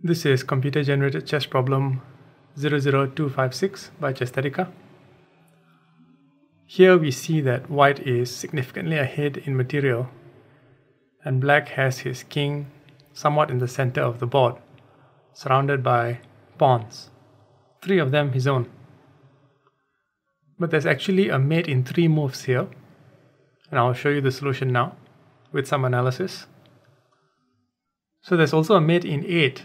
This is computer generated chess problem 00256 by Chesthetica. Here we see that white is significantly ahead in material and black has his king somewhat in the center of the board, surrounded by pawns, three of them his own. But there's actually a mate in three moves here, and I'll show you the solution now with some analysis. So there's also a mate in 8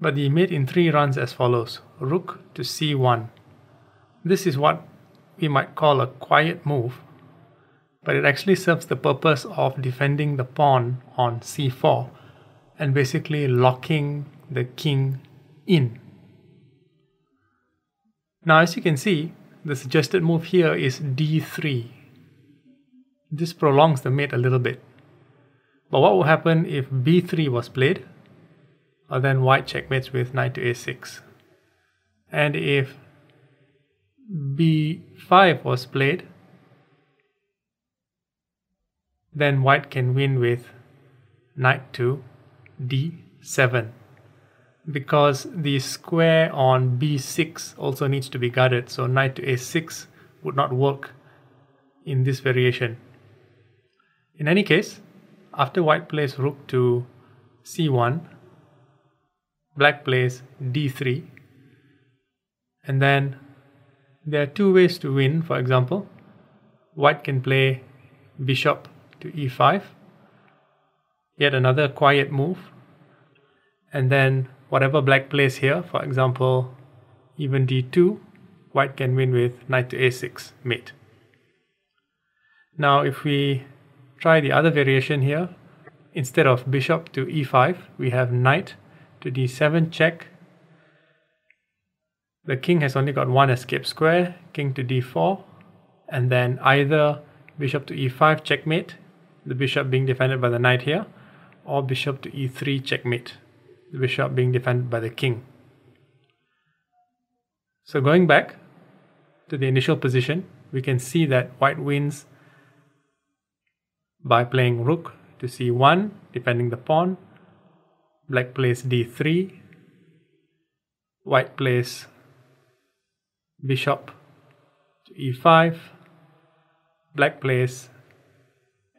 but the mate in 3 runs as follows rook to c1. This is what we might call a quiet move, but it actually serves the purpose of defending the pawn on c4 and basically locking the king in. Now, as you can see, the suggested move here is d3. This prolongs the mate a little bit. But what will happen if b3 was played? Then white checkmates with knight to a6. And if b5 was played, then white can win with knight to d7 because the square on b6 also needs to be guarded so knight to a6 would not work in this variation in any case after white plays rook to c1 black plays d3 and then there are two ways to win for example. White can play bishop to e5 yet another quiet move. And then whatever black plays here for example even d2 white can win with knight to a6 mate. Now if we try the other variation here instead of bishop to e5 we have knight to d7 check. The king has only got one escape square, king to d4, and then either bishop to e5 checkmate, the bishop being defended by the knight here, or bishop to e3 checkmate, the bishop being defended by the king. So going back to the initial position, we can see that white wins by playing rook to c1, defending the pawn, black plays d3 white plays bishop to e5 black plays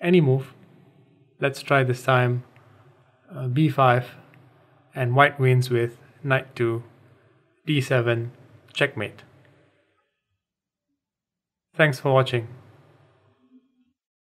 any move. Let's try this time uh, b5 and white wins with knight to d7 checkmate. Thanks for watching